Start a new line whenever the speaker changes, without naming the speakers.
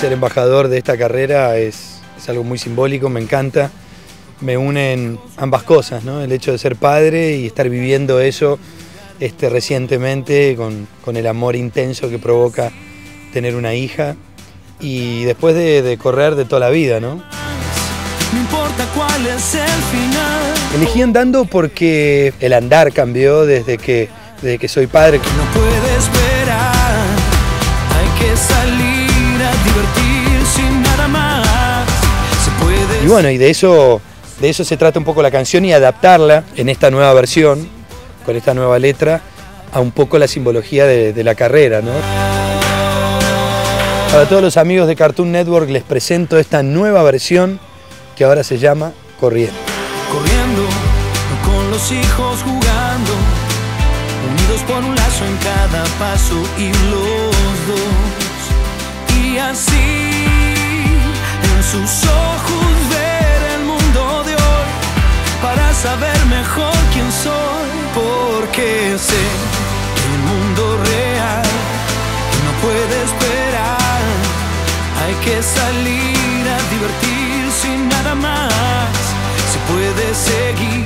Ser embajador de esta carrera es, es algo muy simbólico, me encanta. Me unen ambas cosas, ¿no? El hecho de ser padre y estar viviendo eso este, recientemente con, con el amor intenso que provoca tener una hija y después de, de correr de toda la vida, ¿no?
No importa cuál es el final.
Elegí andando porque el andar cambió desde que, desde que soy padre.
No puede esperar. Hay que salir a divertir sin nada más. Se puede.
Y bueno, y de eso, de eso se trata un poco la canción y adaptarla en esta nueva versión, con esta nueva letra, a un poco la simbología de, de la carrera, ¿no? Para todos los amigos de Cartoon Network les presento esta nueva versión que ahora se llama Corriendo.
corriendo, con los hijos jugando, unidos por un lazo en cada paso y los dos. Y así en sus ojos ver el mundo de hoy para saber mejor quién soy, porque sé que el mundo real no puede esperar. Hay que salir a divertir sin nada más. Se puede seguir,